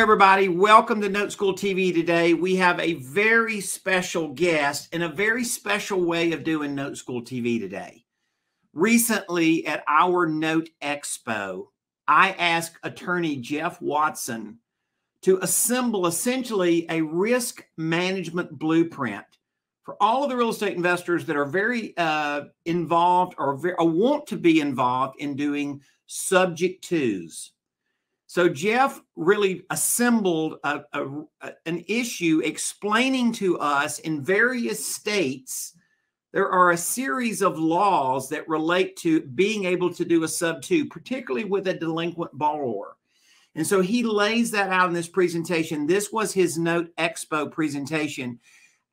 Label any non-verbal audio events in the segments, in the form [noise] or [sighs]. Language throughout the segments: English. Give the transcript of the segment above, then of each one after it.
everybody. Welcome to Note School TV today. We have a very special guest and a very special way of doing Note School TV today. Recently, at our Note Expo, I asked attorney Jeff Watson to assemble essentially a risk management blueprint for all of the real estate investors that are very uh, involved or, very, or want to be involved in doing subject twos. So Jeff really assembled a, a, an issue explaining to us in various states there are a series of laws that relate to being able to do a sub two, particularly with a delinquent borrower. And so he lays that out in this presentation. This was his Note Expo presentation.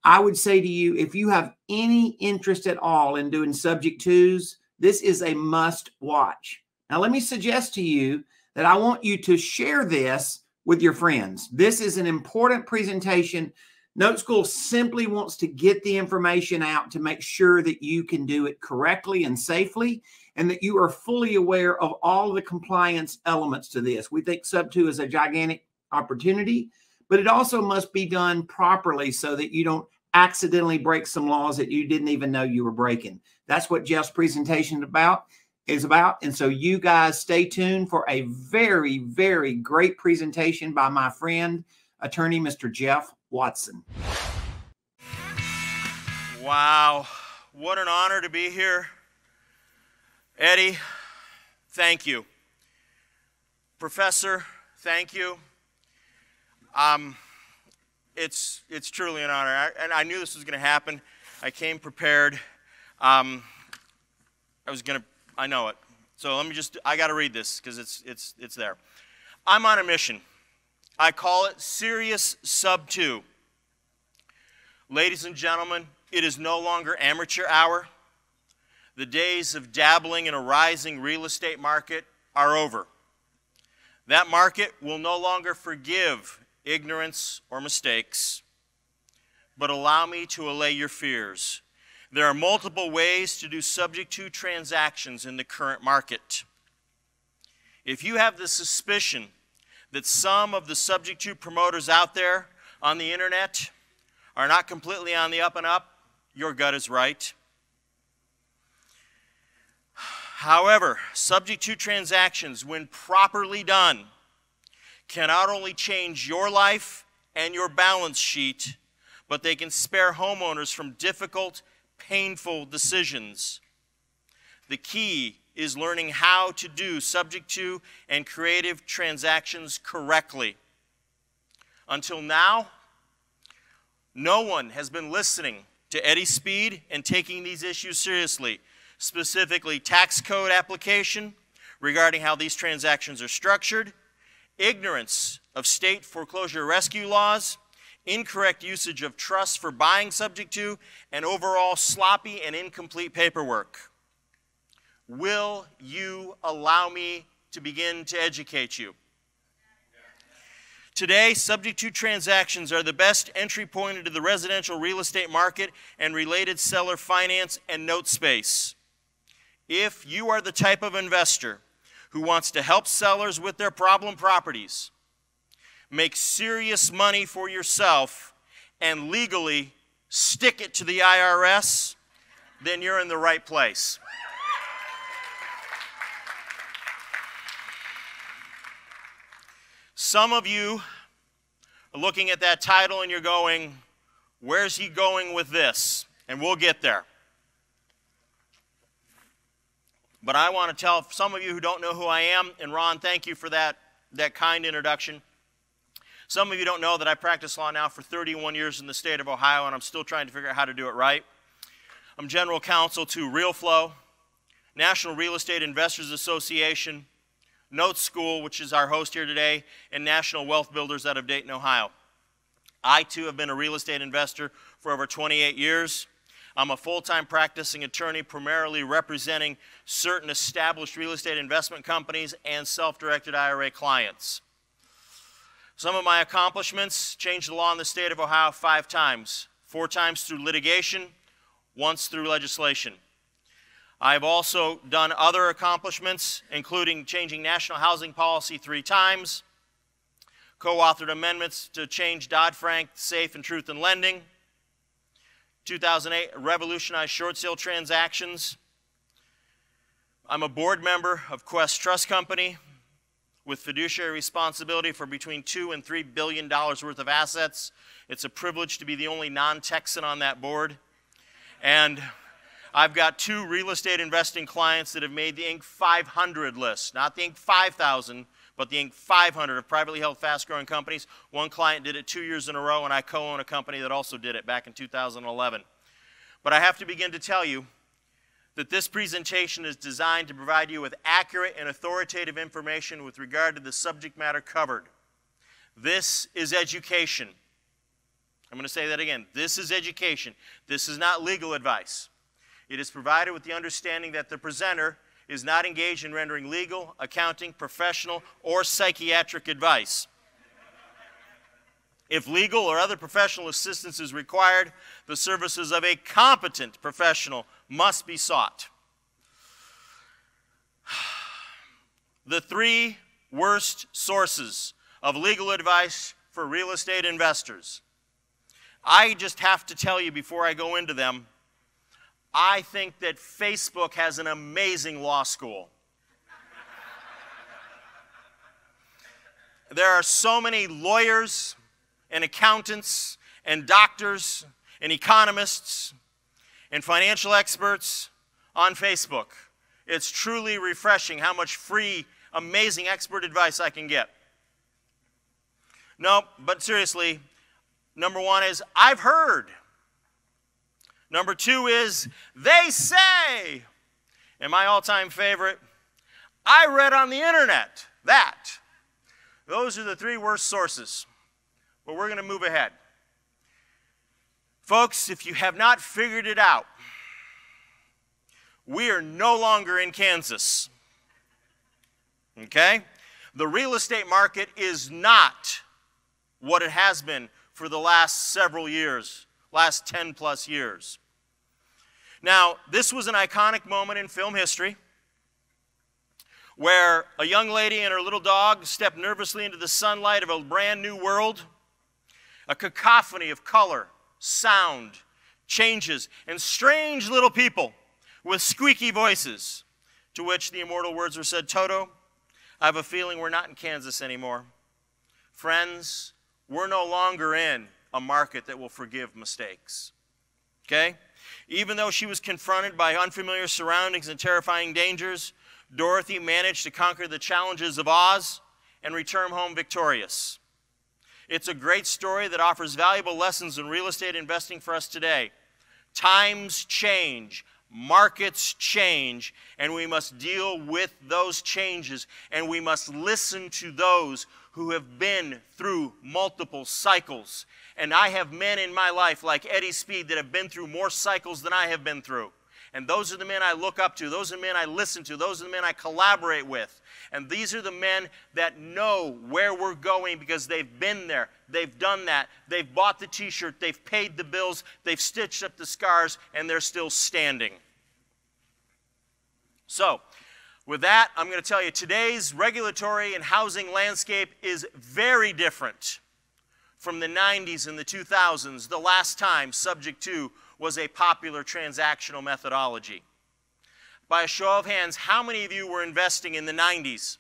I would say to you, if you have any interest at all in doing subject twos, this is a must watch. Now, let me suggest to you that I want you to share this with your friends. This is an important presentation. Note School simply wants to get the information out to make sure that you can do it correctly and safely and that you are fully aware of all the compliance elements to this. We think Sub 2 is a gigantic opportunity, but it also must be done properly so that you don't accidentally break some laws that you didn't even know you were breaking. That's what Jeff's presentation is about is about. And so you guys stay tuned for a very, very great presentation by my friend, attorney Mr. Jeff Watson. Wow. What an honor to be here. Eddie, thank you. Professor, thank you. Um, it's, it's truly an honor. I, and I knew this was going to happen. I came prepared. Um, I was going to I know it. So let me just, I got to read this because it's, it's, it's there. I'm on a mission. I call it Serious Sub 2. Ladies and gentlemen, it is no longer amateur hour. The days of dabbling in a rising real estate market are over. That market will no longer forgive ignorance or mistakes, but allow me to allay your fears there are multiple ways to do subject to transactions in the current market. If you have the suspicion that some of the subject to promoters out there on the internet are not completely on the up and up, your gut is right. However, subject to transactions, when properly done, can not only change your life and your balance sheet, but they can spare homeowners from difficult painful decisions. The key is learning how to do subject to and creative transactions correctly. Until now, no one has been listening to Eddie Speed and taking these issues seriously, specifically tax code application regarding how these transactions are structured, ignorance of state foreclosure rescue laws, incorrect usage of trust for buying subject to, and overall sloppy and incomplete paperwork. Will you allow me to begin to educate you? Today, subject to transactions are the best entry point into the residential real estate market and related seller finance and note space. If you are the type of investor who wants to help sellers with their problem properties, make serious money for yourself, and legally stick it to the IRS, then you're in the right place. Some of you are looking at that title and you're going, Where's he going with this? And we'll get there. But I want to tell some of you who don't know who I am, and Ron, thank you for that, that kind introduction. Some of you don't know that I practice law now for 31 years in the state of Ohio, and I'm still trying to figure out how to do it right. I'm general counsel to RealFlow, National Real Estate Investors Association, Note School, which is our host here today, and National Wealth Builders out of Dayton, Ohio. I too have been a real estate investor for over 28 years. I'm a full time practicing attorney, primarily representing certain established real estate investment companies and self directed IRA clients. Some of my accomplishments changed the law in the state of Ohio five times four times through litigation, once through legislation. I've also done other accomplishments, including changing national housing policy three times, co authored amendments to change Dodd Frank, Safe, and Truth in Lending. 2008, revolutionized short sale transactions. I'm a board member of Quest Trust Company with fiduciary responsibility for between two and three billion dollars worth of assets. It's a privilege to be the only non Texan on that board. And I've got two real estate investing clients that have made the Inc. 500 list, not the Inc. 5000, but the Inc. 500 of privately held fast growing companies. One client did it two years in a row, and I co own a company that also did it back in 2011. But I have to begin to tell you that this presentation is designed to provide you with accurate and authoritative information with regard to the subject matter covered. This is education. I'm going to say that again. This is education. This is not legal advice. It is provided with the understanding that the presenter is not engaged in rendering legal, accounting, professional, or psychiatric advice. If legal or other professional assistance is required, the services of a competent professional must be sought. [sighs] The three worst sources of legal advice for real estate investors. I just have to tell you before I go into them I think that Facebook has an amazing law school. [laughs] there are so many lawyers and accountants and doctors and economists and financial experts on Facebook. It's truly refreshing how much free, amazing expert advice I can get. No, but seriously, number one is I've heard. Number two is they say. And my all time favorite, I read on the internet that. Those are the three worst sources. But we're going to move ahead. Folks, if you have not figured it out, we are no longer in Kansas. Okay? The real estate market is not what it has been for the last several years last 10 plus years. Now, this was an iconic moment in film history where a young lady and her little dog stepped nervously into the sunlight of a brand new world, a cacophony of color, sound, changes, and strange little people with squeaky voices, to which the immortal words were said Toto, I have a feeling we're not in Kansas anymore. Friends, we're no longer in a market that will forgive mistakes. Okay? Even though she was confronted by unfamiliar surroundings and terrifying dangers, Dorothy managed to conquer the challenges of Oz and return home victorious. It's a great story that offers valuable lessons in real estate investing for us today. Times change, markets change, and we must deal with those changes, and we must listen to those who have been through multiple cycles. And I have men in my life like Eddie Speed that have been through more cycles than I have been through. And those are the men I look up to. Those are the men I listen to. Those are the men I collaborate with. And these are the men that know where we're going because they've been there. They've done that. They've bought the t shirt. They've paid the bills. They've stitched up the scars, and they're still standing. So, with that, I'm going to tell you today's regulatory and housing landscape is very different from the 90s and the 2000s, the last time subject to was a popular transactional methodology. By a show of hands, how many of you were investing in the 90s?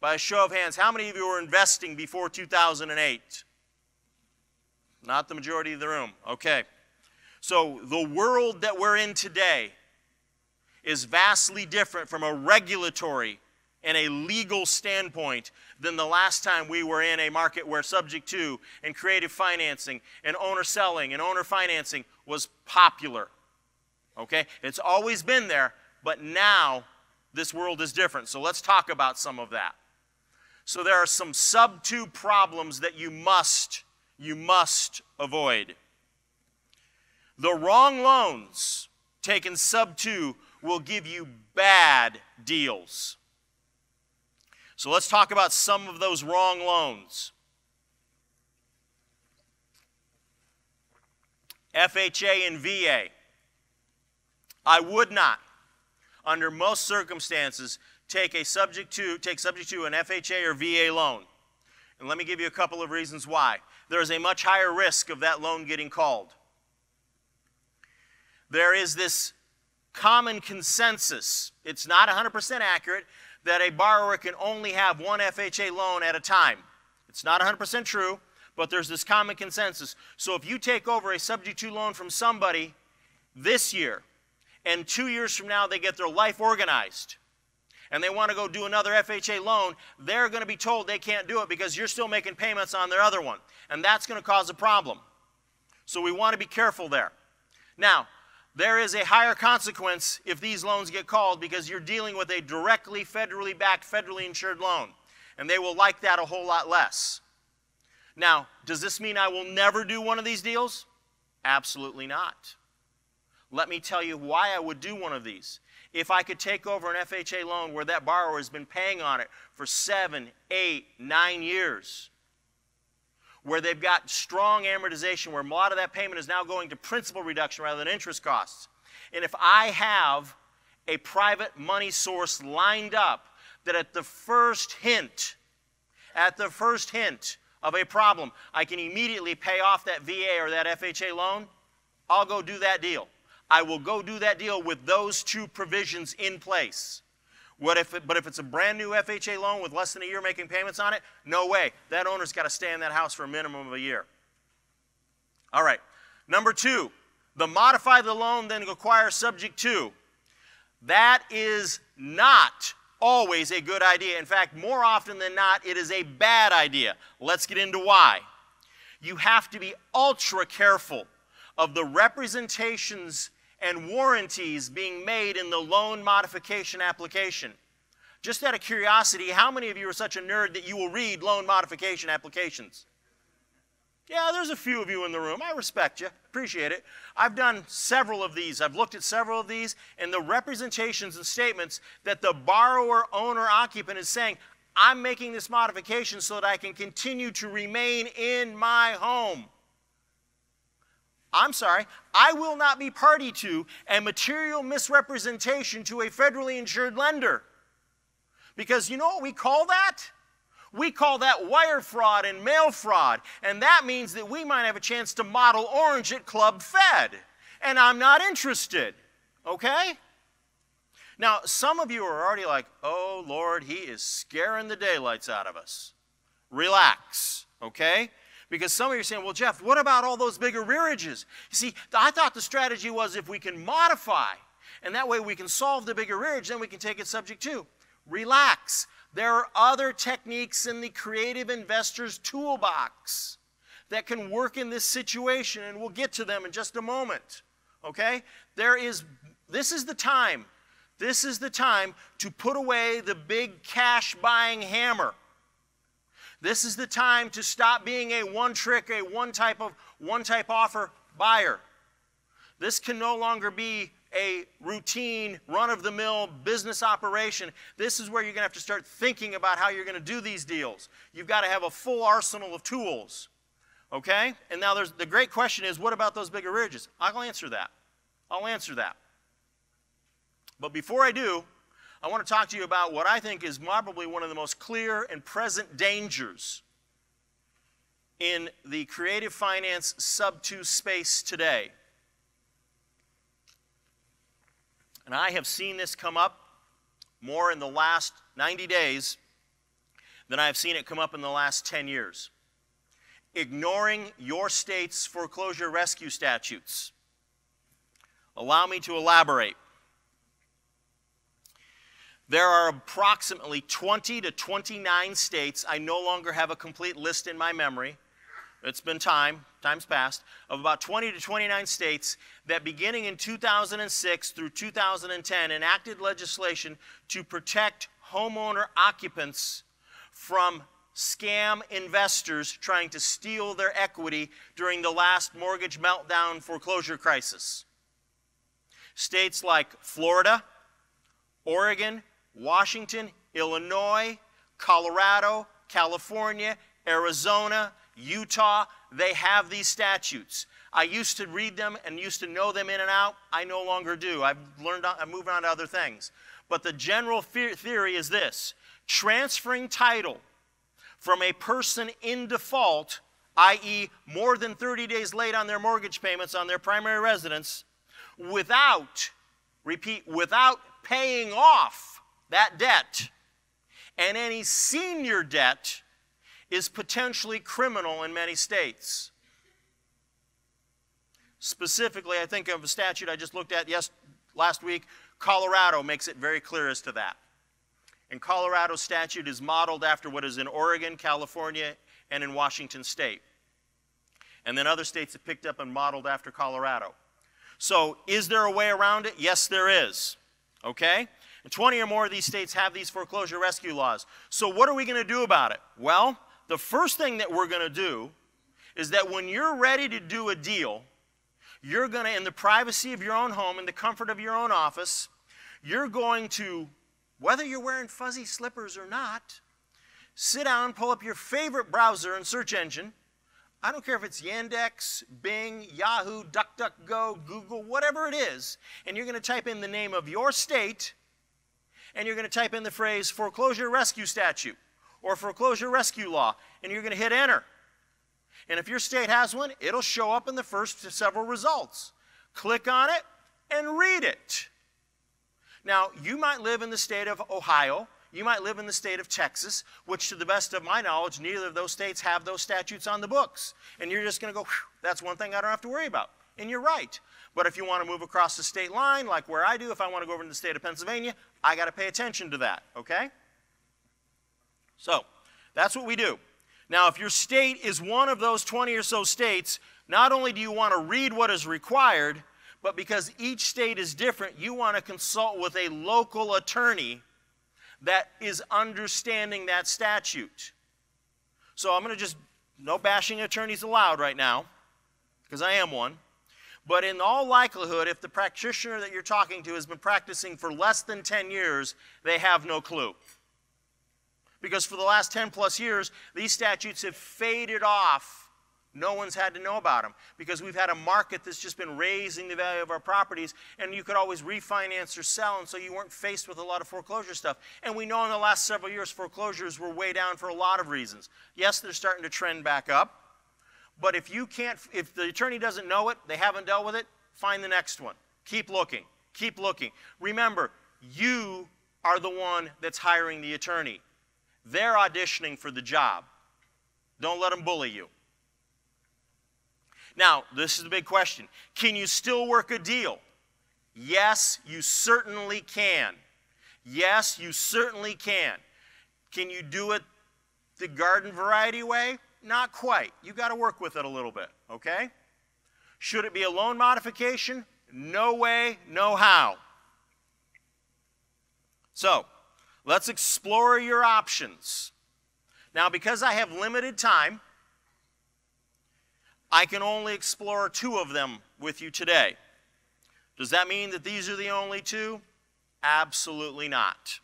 By a show of hands, how many of you were investing before 2008? Not the majority of the room. Okay. So, the world that we're in today is vastly different from a regulatory and a legal standpoint than the last time we were in a market where subject to and creative financing and owner selling and owner financing was popular. Okay? It's always been there, but now this world is different. So let's talk about some of that. So there are some sub two problems that you must you must avoid. The wrong loans taken sub two will give you bad deals. So let's talk about some of those wrong loans. FHA and VA. I would not, under most circumstances, take a subject to take subject to an FHA or VA loan. And let me give you a couple of reasons why. There is a much higher risk of that loan getting called. There is this common consensus, it's not 100% accurate, that a borrower can only have one FHA loan at a time. It's not 100% true, but there's this common consensus. So if you take over a subject to loan from somebody this year, and two years from now they get their life organized, and they want to go do another FHA loan, they're going to be told they can't do it because you're still making payments on their other one. And that's going to cause a problem. So we want to be careful there. Now, there is a higher consequence if these loans get called because you're dealing with a directly federally backed, federally insured loan. And they will like that a whole lot less. Now, does this mean I will never do one of these deals? Absolutely not. Let me tell you why I would do one of these. If I could take over an FHA loan where that borrower has been paying on it for seven, eight, nine years, where they've got strong amortization, where a lot of that payment is now going to principal reduction rather than interest costs. And if I have a private money source lined up that at the first hint, at the first hint of a problem, I can immediately pay off that VA or that FHA loan, I'll go do that deal. I will go do that deal with those two provisions in place. What if it, but if it's a brand new FHA loan with less than a year making payments on it, no way. That owner's got to stay in that house for a minimum of a year. All right. Number two, the modify the loan then acquire subject to. That is not always a good idea. In fact, more often than not, it is a bad idea. Let's get into why. You have to be ultra careful of the representations and warranties being made in the loan modification application. Just out of curiosity, how many of you are such a nerd that you will read loan modification applications? Yeah, there's a few of you in the room. I respect you, appreciate it. I've done several of these. I've looked at several of these, and the representations and statements that the borrower, owner, occupant is saying, I'm making this modification so that I can continue to remain in my home. I'm sorry, I will not be party to a material misrepresentation to a federally insured lender. Because you know what we call that? We call that wire fraud and mail fraud. And that means that we might have a chance to model orange at Club Fed. And I'm not interested. Okay? Now, some of you are already like, oh, Lord, he is scaring the daylights out of us. Relax. Okay? Because some of you are saying, well, Jeff, what about all those bigger rearages? You see, I thought the strategy was if we can modify, and that way we can solve the bigger rearage, then we can take it subject to. Relax. There are other techniques in the creative investor's toolbox that can work in this situation, and we'll get to them in just a moment. Okay? There is, this is the time. This is the time to put away the big cash buying hammer. This is the time to stop being a one trick, a one type of one type offer buyer. This can no longer be a routine, run of the mill business operation. This is where you're going to have to start thinking about how you're going to do these deals. You've got to have a full arsenal of tools. Okay? And now there's the great question is what about those bigger rearages? I'll answer that. I'll answer that. But before I do, I want to talk to you about what I think is probably one of the most clear and present dangers in the creative finance sub 2 space today. And I have seen this come up more in the last 90 days than I have seen it come up in the last 10 years. Ignoring your state's foreclosure rescue statutes. Allow me to elaborate. There are approximately 20 to 29 states. I no longer have a complete list in my memory. It's been time, time's passed, of about 20 to 29 states that beginning in 2006 through 2010 enacted legislation to protect homeowner occupants from scam investors trying to steal their equity during the last mortgage meltdown foreclosure crisis. States like Florida, Oregon, Washington, Illinois, Colorado, California, Arizona, Utah, they have these statutes. I used to read them and used to know them in and out. I no longer do. I've learned, I've moved on to other things. But the general theory is this transferring title from a person in default, i.e., more than 30 days late on their mortgage payments on their primary residence, without, repeat, without paying off that debt. And any senior debt is potentially criminal in many states. Specifically, I think of a statute I just looked at yes, last week. Colorado makes it very clear as to that. And Colorado statute is modeled after what is in Oregon, California, and in Washington state. And then other states have picked up and modeled after Colorado. So, is there a way around it? Yes, there is. Okay? And 20 or more of these states have these foreclosure rescue laws. So, what are we going to do about it? Well, the first thing that we're going to do is that when you're ready to do a deal, you're going to, in the privacy of your own home, in the comfort of your own office, you're going to, whether you're wearing fuzzy slippers or not, sit down, pull up your favorite browser and search engine. I don't care if it's Yandex, Bing, Yahoo, DuckDuckGo, Google, whatever it is, and you're going to type in the name of your state, and you're going to type in the phrase foreclosure rescue statute or foreclosure rescue law, and you're going to hit enter. And if your state has one, it'll show up in the first several results. Click on it and read it. Now, you might live in the state of Ohio, you might live in the state of Texas, which, to the best of my knowledge, neither of those states have those statutes on the books. And you're just going to go, that's one thing I don't have to worry about. And you're right. But if you want to move across the state line, like where I do, if I want to go over to the state of Pennsylvania, I got to pay attention to that, okay? So, that's what we do. Now, if your state is one of those 20 or so states, not only do you want to read what is required, but because each state is different, you want to consult with a local attorney that is understanding that statute. So I'm going to just, no bashing attorneys allowed right now, because I am one. But in all likelihood, if the practitioner that you're talking to has been practicing for less than 10 years, they have no clue. Because for the last 10 plus years, these statutes have faded off. No one's had to know about them because we've had a market that's just been raising the value of our properties, and you could always refinance or sell, and so you weren't faced with a lot of foreclosure stuff. And we know in the last several years, foreclosures were way down for a lot of reasons. Yes, they're starting to trend back up, but if you can't, if the attorney doesn't know it, they haven't dealt with it, find the next one. Keep looking. Keep looking. Remember, you are the one that's hiring the attorney. They're auditioning for the job. Don't let them bully you. Now, this is the big question Can you still work a deal? Yes, you certainly can. Yes, you certainly can. Can you do it the garden variety way? Not quite. You got to work with it a little bit, okay? Should it be a loan modification? No way, no how. So, Let's explore your options. Now, because I have limited time, I can only explore two of them with you today. Does that mean that these are the only two? Absolutely not.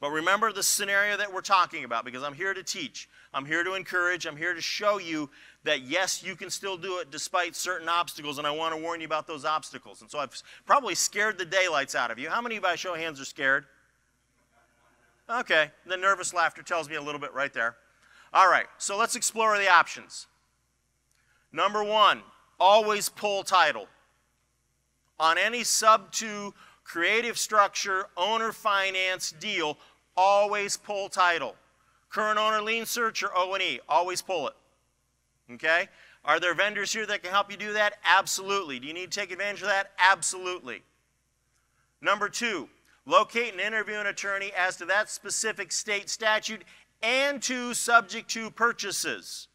But remember the scenario that we're talking about because I'm here to teach. I'm here to encourage. I'm here to show you that yes, you can still do it despite certain obstacles, and I want to warn you about those obstacles. And so I've probably scared the daylights out of you. How many of you by show hands are scared? Okay, the nervous laughter tells me a little bit right there. All right, so let's explore the options. Number one, always pull title. On any sub 2 creative structure, owner finance deal, always pull title. Current owner lien search or O&E, always pull it. Okay? Are there vendors here that can help you do that? Absolutely. Do you need to take advantage of that? Absolutely. Number two, locate and interview an attorney as to that specific state statute and to subject to purchases.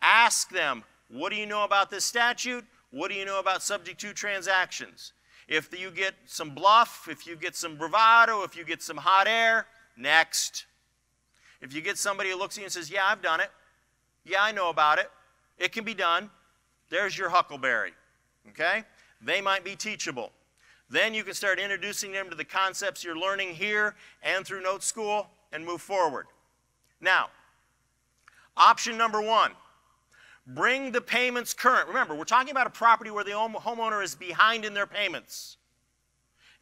Ask them, what do you know about this statute? What do you know about subject to transactions? If you get some bluff, if you get some bravado, if you get some hot air, next. If you get somebody who looks at you and says, Yeah, I've done it. Yeah, I know about it. It can be done. There's your huckleberry. Okay? They might be teachable. Then you can start introducing them to the concepts you're learning here and through Note School and move forward. Now, option number one bring the payments current. Remember, we're talking about a property where the homeowner is behind in their payments.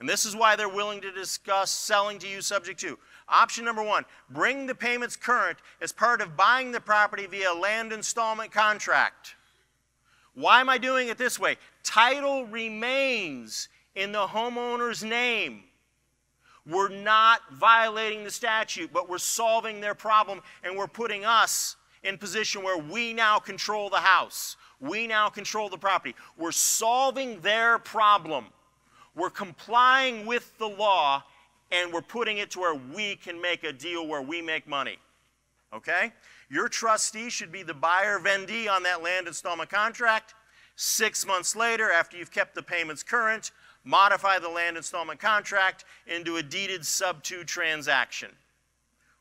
And this is why they're willing to discuss selling to you subject to. Option number one bring the payments current as part of buying the property via land installment contract. Why am I doing it this way? Title remains in the homeowner's name. We're not violating the statute, but we're solving their problem and we're putting us in position where we now control the house. We now control the property. We're solving their problem. We're complying with the law and we're putting it to where we can make a deal where we make money. Okay? Your trustee should be the buyer vendee on that land installment contract. Six months later, after you've kept the payments current, modify the land installment contract into a deeded sub 2 transaction.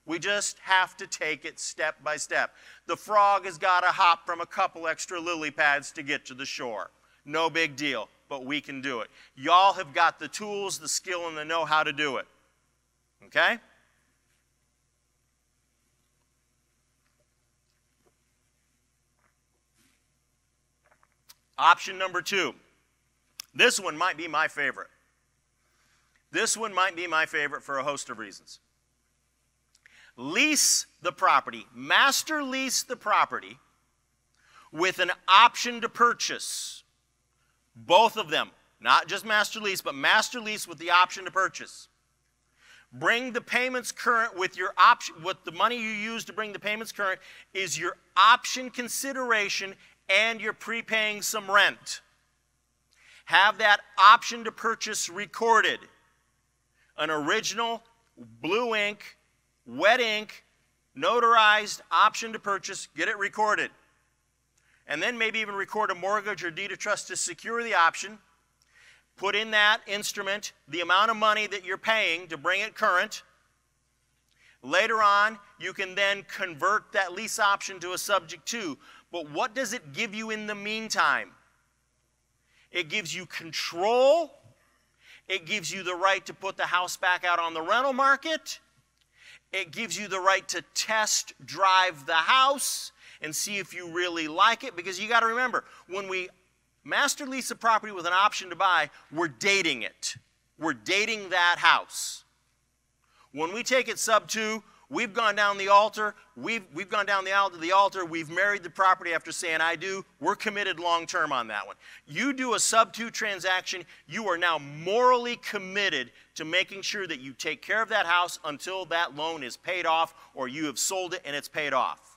We just have to take it step by step. The frog has got to hop from a couple extra lily pads to get to the shore. No big deal, but we can do it. Y'all have got the tools, the skill, and the know how to do it. Okay? Option number two. This one might be my favorite. This one might be my favorite for a host of reasons. Lease the property, master lease the property with an option to purchase. Both of them, not just master lease, but master lease with the option to purchase. Bring the payments current with your option, what the money you use to bring the payments current is your option consideration and you're prepaying some rent. Have that option to purchase recorded. An original blue ink, wet ink, notarized option to purchase, get it recorded. And then maybe even record a mortgage or deed of trust to secure the option Put in that instrument the amount of money that you're paying to bring it current. Later on, you can then convert that lease option to a subject to. But what does it give you in the meantime? It gives you control. It gives you the right to put the house back out on the rental market. It gives you the right to test drive the house and see if you really like it. Because you got to remember, when we master lease a property with an option to buy, we're dating it. We're dating that house. When we take it sub two, we've gone down the altar, we've, we've gone down the aisle to the altar, we've married the property after saying I do. We're committed long term on that one. You do a sub two transaction, you are now morally committed to making sure that you take care of that house until that loan is paid off or you have sold it and it's paid off.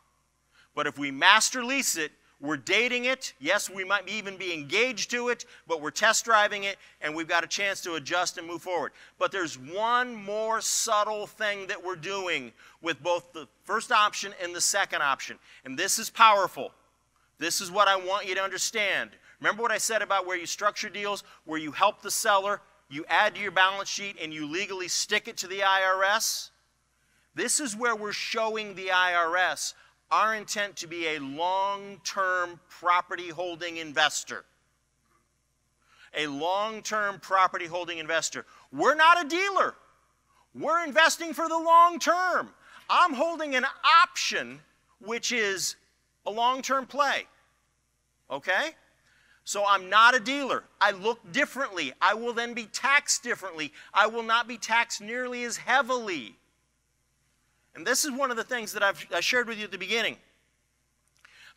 But if we master lease it, we're dating it. Yes, we might even be engaged to it, but we're test driving it and we've got a chance to adjust and move forward. But there's one more subtle thing that we're doing with both the first option and the second option. And this is powerful. This is what I want you to understand. Remember what I said about where you structure deals, where you help the seller, you add to your balance sheet, and you legally stick it to the IRS? This is where we're showing the IRS our intent to be a long term property holding investor. A long term property holding investor. We're not a dealer, we're investing for the long term. I'm holding an option, which is a long term play. Okay? So I'm not a dealer. I look differently. I will then be taxed differently. I will not be taxed nearly as heavily. And this is one of the things that I've I shared with you at the beginning.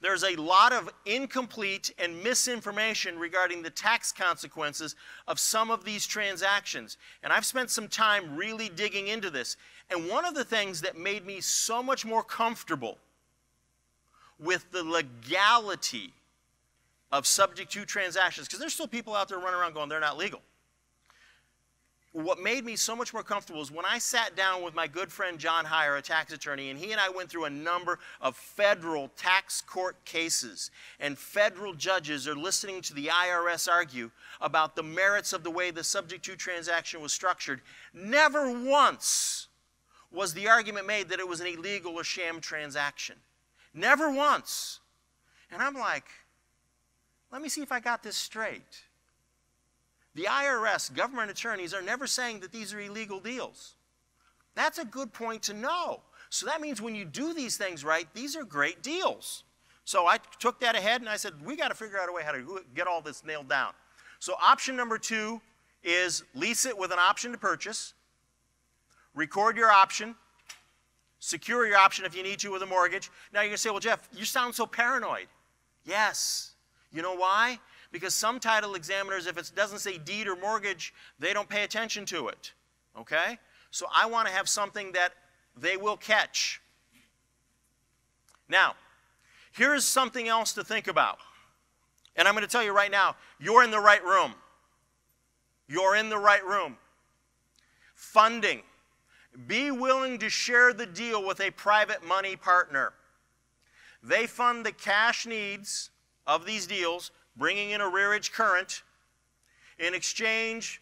There's a lot of incomplete and misinformation regarding the tax consequences of some of these transactions. And I've spent some time really digging into this. And one of the things that made me so much more comfortable with the legality of subject to transactions, because there's still people out there running around going, they're not legal what made me so much more comfortable is when I sat down with my good friend John Heyer, a tax attorney, and he and I went through a number of federal tax court cases. And federal judges are listening to the IRS argue about the merits of the way the subject to transaction was structured. Never once was the argument made that it was an illegal or sham transaction. Never once. And I'm like, let me see if I got this straight. The IRS, government attorneys, are never saying that these are illegal deals. That's a good point to know. So that means when you do these things right, these are great deals. So I took that ahead and I said, we got to figure out a way how to get all this nailed down. So option number two is lease it with an option to purchase, record your option, secure your option if you need to with a mortgage. Now you're going to say, well, Jeff, you sound so paranoid. Yes. You know why? Because some title examiners, if it doesn't say deed or mortgage, they don't pay attention to it. Okay? So I want to have something that they will catch. Now, here's something else to think about. And I'm going to tell you right now, you're in the right room. You're in the right room. Funding. Be willing to share the deal with a private money partner. They fund the cash needs of these deals, bringing in a rearage current in exchange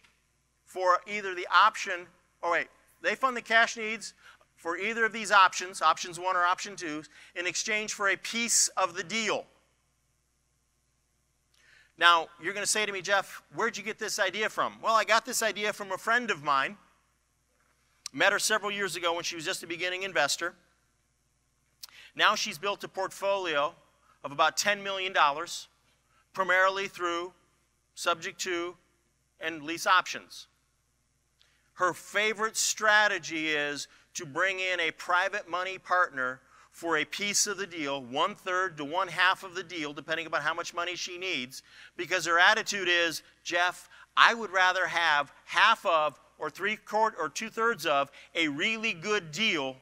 for either the option, or wait, they fund the cash needs for either of these options, options one or option two, in exchange for a piece of the deal. Now, you're going to say to me, Jeff, where'd you get this idea from? Well, I got this idea from a friend of mine. Met her several years ago when she was just a beginning investor. Now she's built a portfolio of about $10 million, primarily through subject to and lease options. Her favorite strategy is to bring in a private money partner for a piece of the deal, one third to one half of the deal, depending upon how much money she needs, because her attitude is, Jeff, I would rather have half of or three quarter or two thirds of a really good deal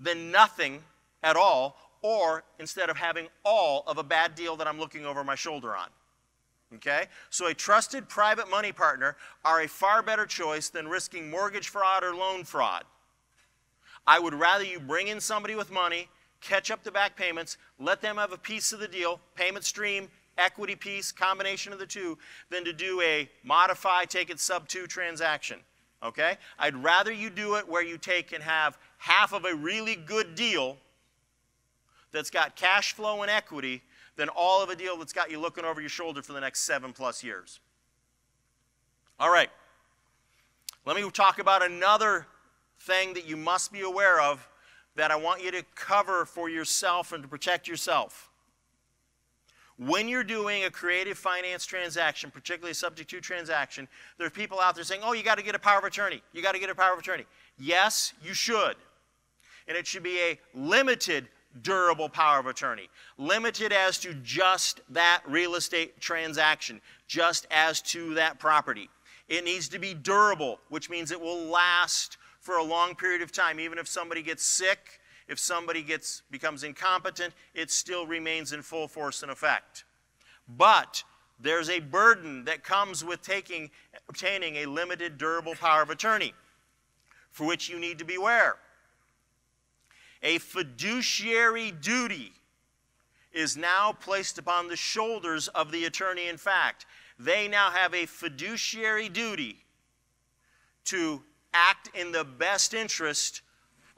than nothing at all, or instead of having all of a bad deal that I'm looking over my shoulder on. Okay? So a trusted private money partner are a far better choice than risking mortgage fraud or loan fraud. I would rather you bring in somebody with money catch up the back payments, let them have a piece of the deal, payment stream, equity piece, combination of the two, than to do a modify, take it sub two transaction. Okay? I'd rather you do it where you take and have half of a really good deal that's got cash flow and equity than all of a deal that's got you looking over your shoulder for the next seven plus years. All right. Let me talk about another thing that you must be aware of that I want you to cover for yourself and to protect yourself. When you're doing a creative finance transaction, particularly a subject to transaction, there are people out there saying, oh, you got to get a power of attorney. You got to get a power of attorney. Yes, you should. And it should be a limited durable power of attorney, limited as to just that real estate transaction, just as to that property. It needs to be durable, which means it will last for a long period of time. Even if somebody gets sick, if somebody gets, becomes incompetent, it still remains in full force and effect. But there's a burden that comes with taking, obtaining a limited durable power of attorney, for which you need to beware. A fiduciary duty is now placed upon the shoulders of the attorney in fact. They now have a fiduciary duty to act in the best interest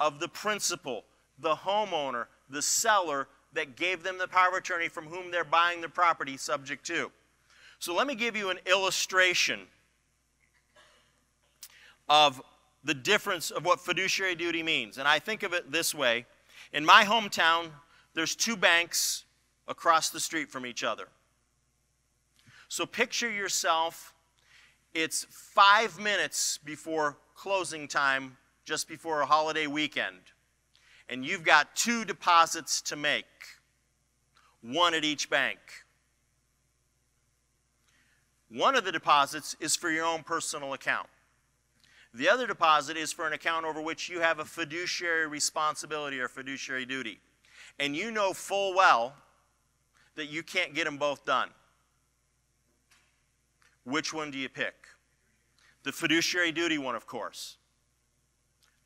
of the principal, the homeowner, the seller that gave them the power of attorney from whom they're buying the property subject to. So let me give you an illustration of the difference of what fiduciary duty means. And I think of it this way. In my hometown, there's two banks across the street from each other. So picture yourself, it's five minutes before closing time just before a holiday weekend, and you've got two deposits to make, one at each bank. One of the deposits is for your own personal account. The other deposit is for an account over which you have a fiduciary responsibility or fiduciary duty. And you know full well that you can't get them both done. Which one do you pick? The fiduciary duty one, of course.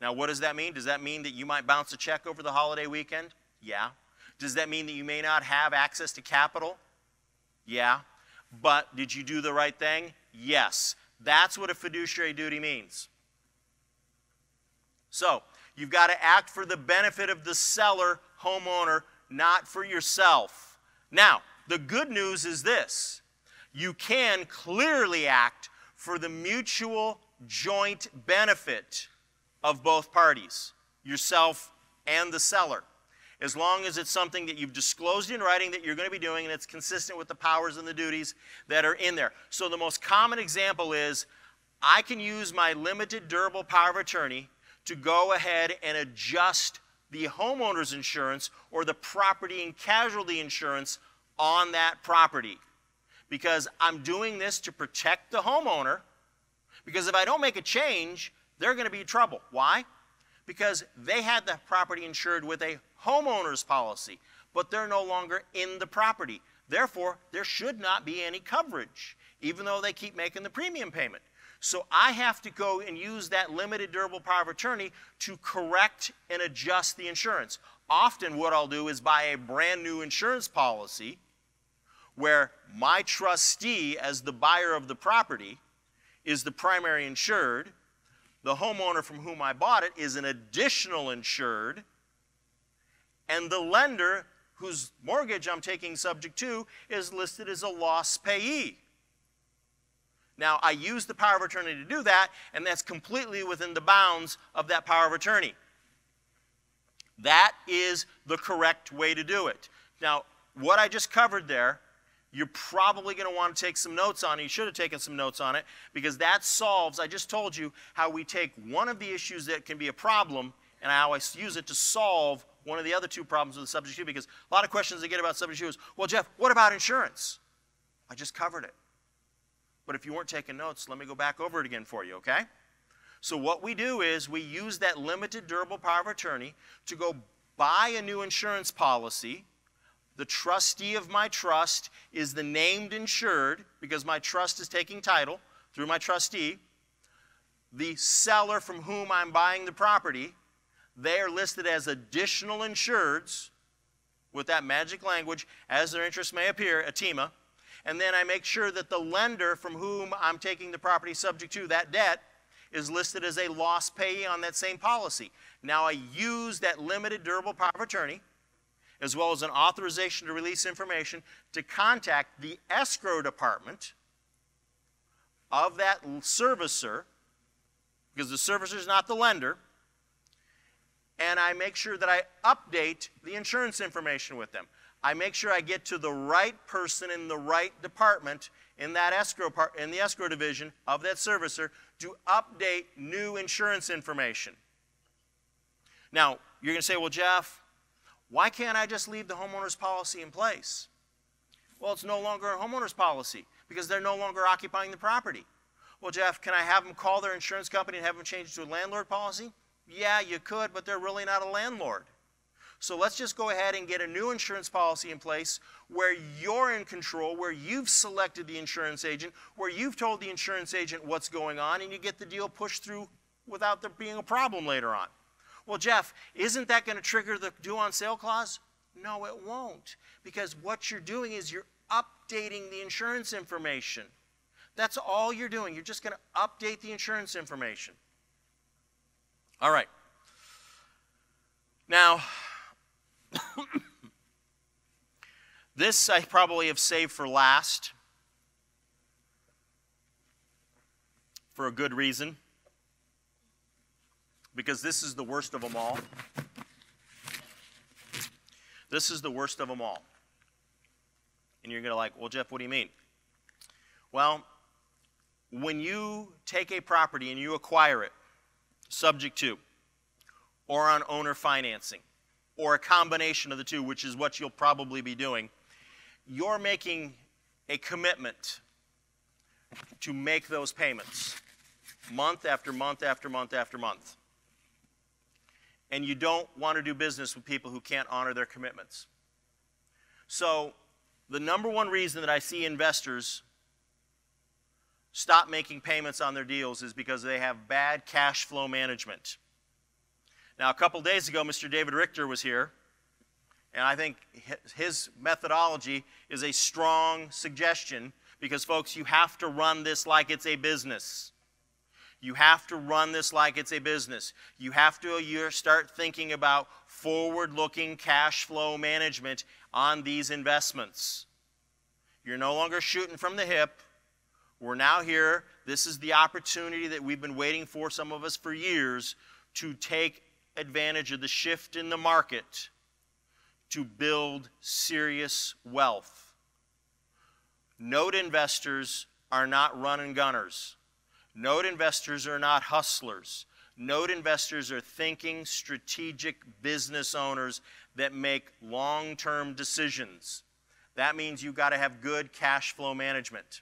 Now, what does that mean? Does that mean that you might bounce a check over the holiday weekend? Yeah. Does that mean that you may not have access to capital? Yeah. But did you do the right thing? Yes. That's what a fiduciary duty means. So, you've got to act for the benefit of the seller, homeowner, not for yourself. Now, the good news is this you can clearly act for the mutual joint benefit of both parties, yourself and the seller. As long as it's something that you've disclosed in writing that you're going to be doing and it's consistent with the powers and the duties that are in there. So, the most common example is I can use my limited durable power of attorney to go ahead and adjust the homeowner's insurance or the property and casualty insurance on that property. Because I'm doing this to protect the homeowner. Because if I don't make a change, they're going to be in trouble. Why? Because they had the property insured with a homeowner's policy, but they're no longer in the property. Therefore, there should not be any coverage, even though they keep making the premium payment. So I have to go and use that limited durable power of attorney to correct and adjust the insurance. Often, what I'll do is buy a brand new insurance policy where my trustee, as the buyer of the property, is the primary insured. The homeowner from whom I bought it is an additional insured. And the lender whose mortgage I'm taking subject to is listed as a loss payee. Now, I use the power of attorney to do that, and that's completely within the bounds of that power of attorney. That is the correct way to do it. Now, what I just covered there, you're probably going to want to take some notes on it. You should have taken some notes on it because that solves, I just told you how we take one of the issues that can be a problem and I always use it to solve one of the other two problems with the subject to because a lot of questions they get about subject to is, well, Jeff, what about insurance? I just covered it. But if you weren't taking notes, let me go back over it again for you, okay? So what we do is we use that limited durable power of attorney to go buy a new insurance policy. The trustee of my trust is the named insured because my trust is taking title through my trustee. The seller from whom I'm buying the property, they are listed as additional insureds with that magic language as their interest may appear, ATIMA and then I make sure that the lender from whom I'm taking the property subject to that debt is listed as a loss payee on that same policy. Now I use that limited durable power of attorney as well as an authorization to release information to contact the escrow department of that servicer because the servicer is not the lender and I make sure that I update the insurance information with them. I make sure I get to the right person in the right department in that escrow part, in the escrow division of that servicer to update new insurance information. Now, you're going to say, well, Jeff, why can't I just leave the homeowner's policy in place? Well, it's no longer a homeowner's policy because they're no longer occupying the property. Well, Jeff, can I have them call their insurance company and have them change it to a landlord policy? Yeah, you could, but they're really not a landlord. So let's just go ahead and get a new insurance policy in place where you're in control, where you've selected the insurance agent, where you've told the insurance agent what's going on, and you get the deal pushed through without there being a problem later on. Well, Jeff, isn't that going to trigger the due on sale clause? No, it won't. Because what you're doing is you're updating the insurance information. That's all you're doing. You're just going to update the insurance information. All right. Now, this I probably have saved for last for a good reason because this is the worst of them all. This is the worst of them all. And you're going to like, well, Jeff, what do you mean? Well, when you take a property and you acquire it, subject to, or on owner financing, or a combination of the two, which is what you'll probably be doing, you're making a commitment to make those payments month after month after month after month. And you don't want to do business with people who can't honor their commitments. So, the number one reason that I see investors stop making payments on their deals is because they have bad cash flow management. Now, a couple days ago, Mr. David Richter was here, and I think his methodology is a strong suggestion because, folks, you have to run this like it's a business. You have to run this like it's a business. You have to start thinking about forward looking cash flow management on these investments. You're no longer shooting from the hip. We're now here. This is the opportunity that we've been waiting for, some of us for years, to take advantage of the shift in the market to build serious wealth. Note investors are not run and gunners. Note investors are not hustlers. Note investors are thinking, strategic business owners that make long term decisions. That means you've got to have good cash flow management.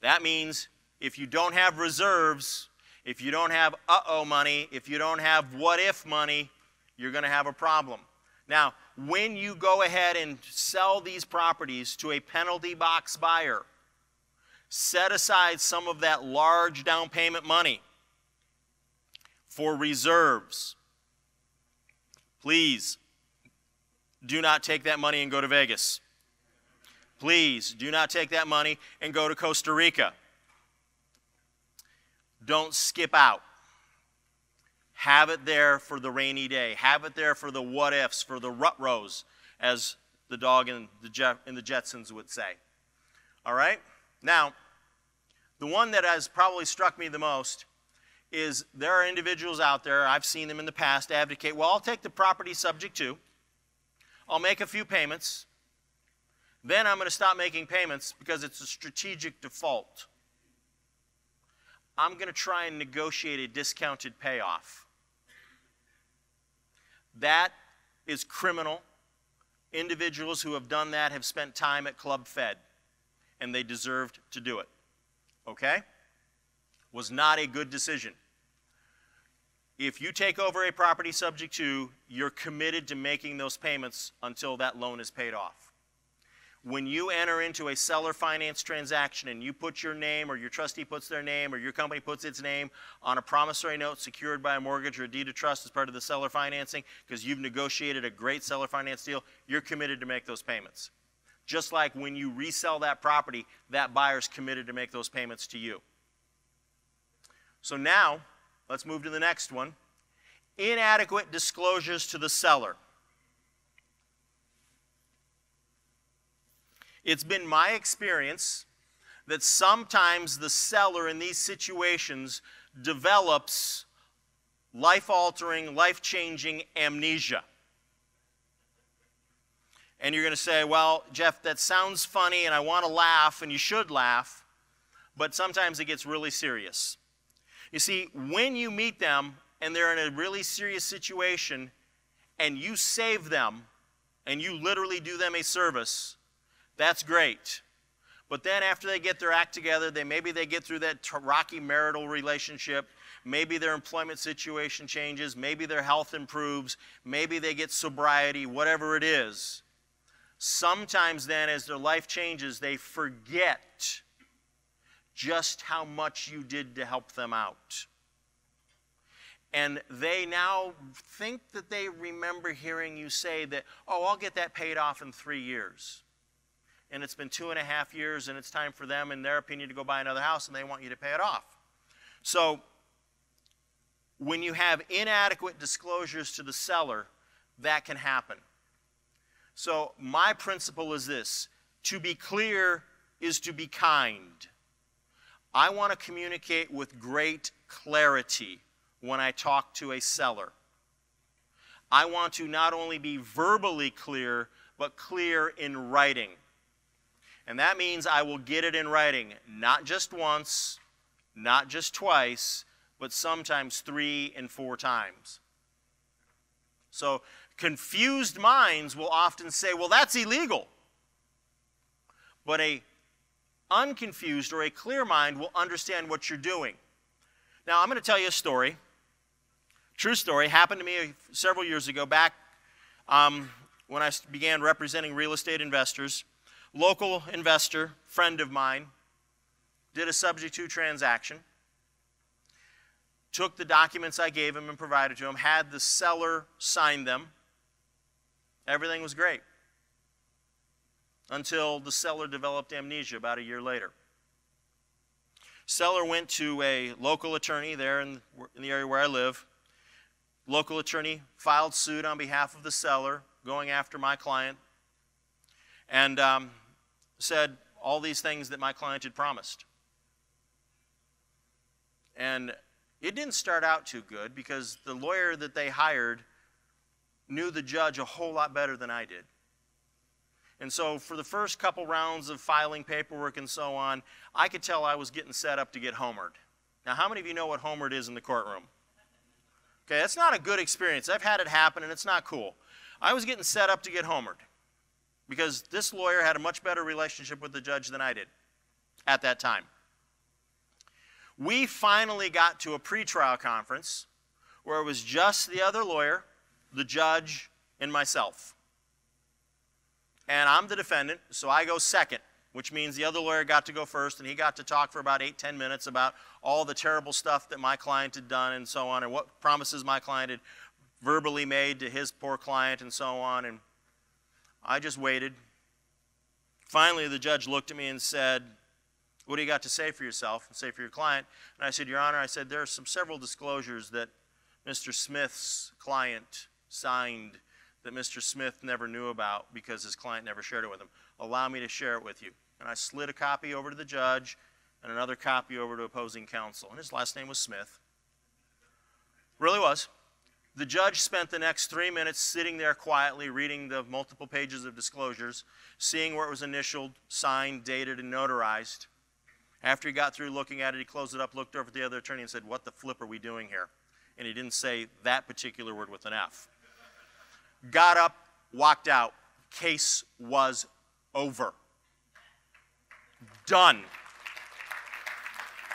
That means if you don't have reserves, if you don't have uh oh money, if you don't have what if money, you're going to have a problem. Now, when you go ahead and sell these properties to a penalty box buyer, set aside some of that large down payment money for reserves. Please do not take that money and go to Vegas. Please do not take that money and go to Costa Rica. Don't skip out. Have it there for the rainy day. Have it there for the what ifs, for the rut rows, as the dog in the, in the Jetsons would say. All right? Now, the one that has probably struck me the most is there are individuals out there, I've seen them in the past, advocate, well, I'll take the property subject to, I'll make a few payments, then I'm going to stop making payments because it's a strategic default. I'm going to try and negotiate a discounted payoff. That is criminal. Individuals who have done that have spent time at Club Fed, and they deserved to do it. Okay? Was not a good decision. If you take over a property subject to, you're committed to making those payments until that loan is paid off when you enter into a seller finance transaction and you put your name or your trustee puts their name or your company puts its name on a promissory note secured by a mortgage or a deed of trust as part of the seller financing because you've negotiated a great seller finance deal, you're committed to make those payments. Just like when you resell that property, that buyer's committed to make those payments to you. So now, let's move to the next one. Inadequate disclosures to the seller. It's been my experience that sometimes the seller in these situations develops life altering, life changing amnesia. And you're going to say, well, Jeff, that sounds funny and I want to laugh, and you should laugh, but sometimes it gets really serious. You see, when you meet them and they're in a really serious situation and you save them and you literally do them a service, that's great. But then after they get their act together, they maybe they get through that rocky marital relationship, maybe their employment situation changes, maybe their health improves, maybe they get sobriety, whatever it is. Sometimes then as their life changes, they forget just how much you did to help them out. And they now think that they remember hearing you say that, oh, I'll get that paid off in three years and it's been two and a half years and it's time for them, in their opinion, to go buy another house and they want you to pay it off. So, when you have inadequate disclosures to the seller, that can happen. So, my principle is this to be clear is to be kind. I want to communicate with great clarity when I talk to a seller. I want to not only be verbally clear, but clear in writing. And that means I will get it in writing, not just once, not just twice, but sometimes three and four times. So confused minds will often say, well, that's illegal. But a unconfused or a clear mind will understand what you're doing. Now, I'm going to tell you a story. True story. Happened to me several years ago, back um, when I began representing real estate investors local investor, friend of mine, did a subject to transaction, took the documents I gave him and provided to him, had the seller sign them. Everything was great until the seller developed amnesia about a year later. Seller went to a local attorney there in, the area where I live. Local attorney filed suit on behalf of the seller, going after my client. And um, said all these things that my client had promised. And it didn't start out too good because the lawyer that they hired knew the judge a whole lot better than I did. And so for the first couple rounds of filing paperwork and so on, I could tell I was getting set up to get homered. Now, how many of you know what homered is in the courtroom? Okay, that's not a good experience. I've had it happen and it's not cool. I was getting set up to get homered because this lawyer had a much better relationship with the judge than I did at that time. We finally got to a pretrial conference where it was just the other lawyer, the judge, and myself. And I'm the defendant, so I go second, which means the other lawyer got to go first, and he got to talk for about eight, ten minutes about all the terrible stuff that my client had done and so on, and what promises my client had verbally made to his poor client and so on. And I just waited. Finally, the judge looked at me and said, What do you got to say for yourself and say for your client? And I said, Your Honor, I said, there are some several disclosures that Mr. Smith's client signed that Mr. Smith never knew about because his client never shared it with him. Allow me to share it with you. And I slid a copy over to the judge and another copy over to opposing counsel. And his last name was Smith. Really was. The judge spent the next three minutes sitting there quietly reading the multiple pages of disclosures, seeing where it was initialed, signed, dated, and notarized. After he got through looking at it, he closed it up, looked over at the other attorney, and said, What the flip are we doing here? And he didn't say that particular word with an F. Got up, walked out. Case was over. Done.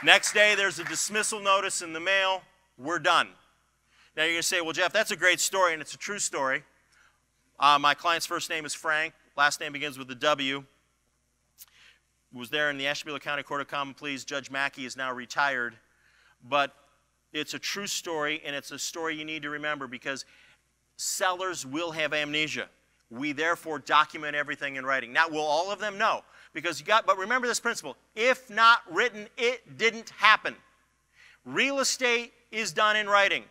Next day, there's a dismissal notice in the mail. We're done. Now you're going to say, well, Jeff, that's a great story, and it's a true story. Uh, my client's first name is Frank, last name begins with a W. Was there in the Ashtabula County Court of Common Pleas. Judge Mackey is now retired. But it's a true story, and it's a story you need to remember because sellers will have amnesia. We therefore document everything in writing. Now, will all of them? No. Because you got, but remember this principle if not written, it didn't happen. Real estate is done in writing.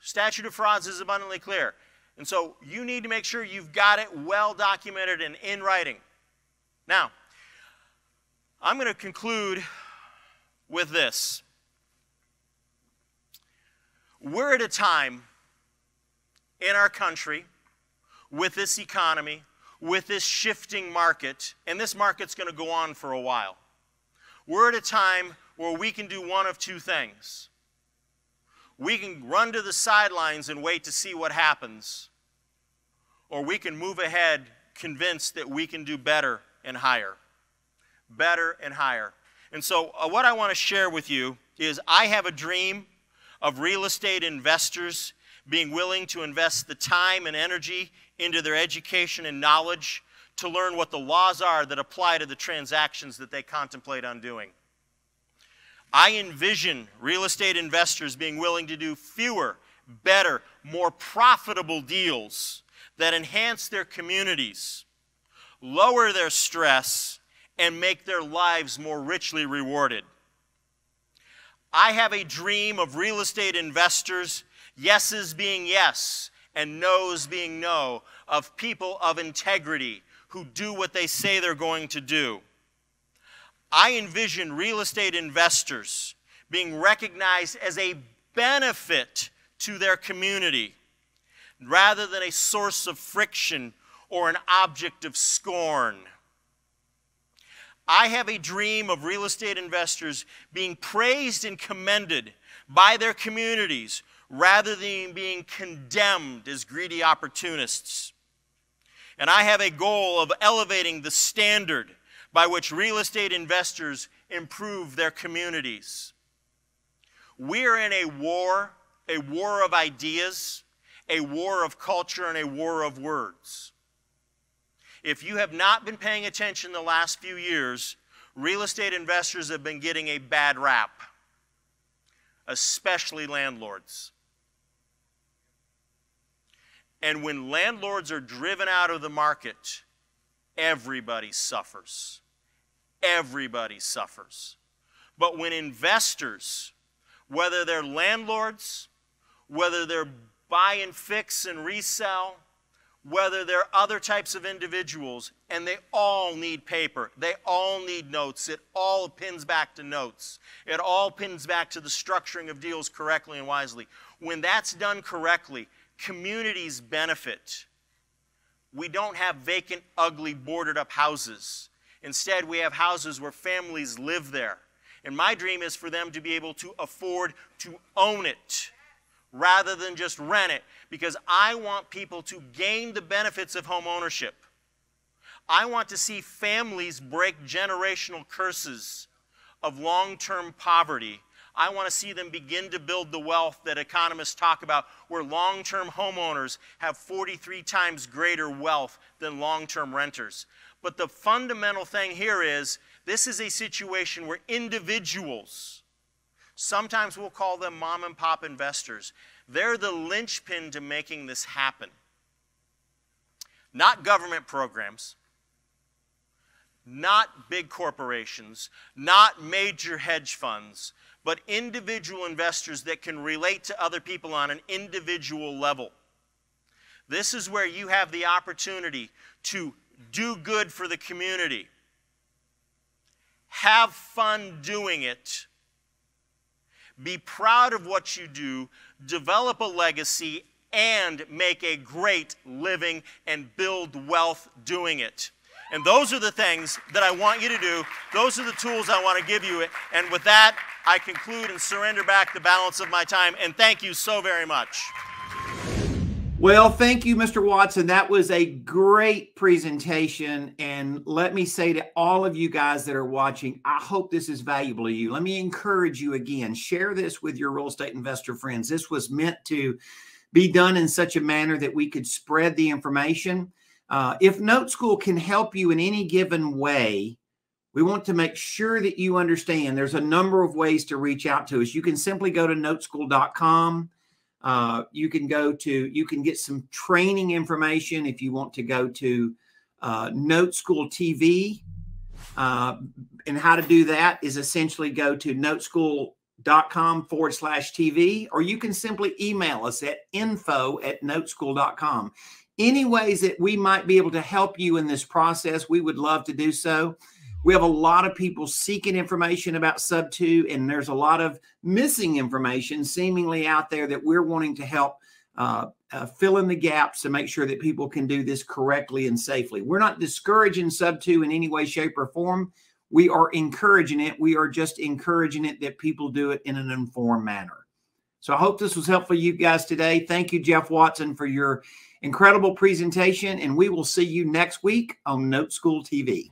Statute of frauds is abundantly clear. And so you need to make sure you've got it well documented and in writing. Now, I'm going to conclude with this. We're at a time in our country with this economy, with this shifting market, and this market's going to go on for a while. We're at a time where we can do one of two things. We can run to the sidelines and wait to see what happens, or we can move ahead convinced that we can do better and higher. Better and higher. And so, uh, what I want to share with you is I have a dream of real estate investors being willing to invest the time and energy into their education and knowledge to learn what the laws are that apply to the transactions that they contemplate on doing. I envision real estate investors being willing to do fewer, better, more profitable deals that enhance their communities, lower their stress, and make their lives more richly rewarded. I have a dream of real estate investors yeses being yes and noes being no, of people of integrity who do what they say they're going to do. I envision real estate investors being recognized as a benefit to their community rather than a source of friction or an object of scorn. I have a dream of real estate investors being praised and commended by their communities rather than being condemned as greedy opportunists. And I have a goal of elevating the standard by which real estate investors improve their communities. We're in a war, a war of ideas, a war of culture, and a war of words. If you have not been paying attention the last few years, real estate investors have been getting a bad rap, especially landlords. And when landlords are driven out of the market, everybody suffers. Everybody suffers. But when investors, whether they're landlords, whether they're buy and fix and resell, whether they're other types of individuals, and they all need paper. They all need notes. It all pins back to notes. It all pins back to the structuring of deals correctly and wisely. When that's done correctly, communities benefit. We don't have vacant, ugly, boarded up houses. Instead, we have houses where families live there. And my dream is for them to be able to afford to own it rather than just rent it because I want people to gain the benefits of home ownership. I want to see families break generational curses of long term poverty. I want to see them begin to build the wealth that economists talk about, where long term homeowners have 43 times greater wealth than long term renters. But the fundamental thing here is this is a situation where individuals, sometimes we'll call them mom and pop investors, they're the linchpin to making this happen. Not government programs, not big corporations, not major hedge funds, but individual investors that can relate to other people on an individual level. This is where you have the opportunity to do good for the community, have fun doing it, be proud of what you do, develop a legacy, and make a great living and build wealth doing it. And those are the things that I want you to do. Those are the tools I want to give you. And with that, I conclude and surrender back the balance of my time. And thank you so very much. Well, thank you, Mr. Watson. That was a great presentation. And let me say to all of you guys that are watching, I hope this is valuable to you. Let me encourage you again share this with your real estate investor friends. This was meant to be done in such a manner that we could spread the information. Uh, if Note School can help you in any given way, we want to make sure that you understand there's a number of ways to reach out to us. You can simply go to noteschool.com. Uh, you can go to, you can get some training information if you want to go to uh, Note School TV. Uh, and how to do that is essentially go to noteschool.com forward slash TV, or you can simply email us at info at noteschool.com any ways that we might be able to help you in this process, we would love to do so. We have a lot of people seeking information about Sub 2, and there's a lot of missing information seemingly out there that we're wanting to help uh, uh, fill in the gaps to make sure that people can do this correctly and safely. We're not discouraging Sub 2 in any way, shape, or form. We are encouraging it. We are just encouraging it that people do it in an informed manner. So I hope this was helpful you guys today. Thank you, Jeff Watson, for your incredible presentation, and we will see you next week on Note School TV.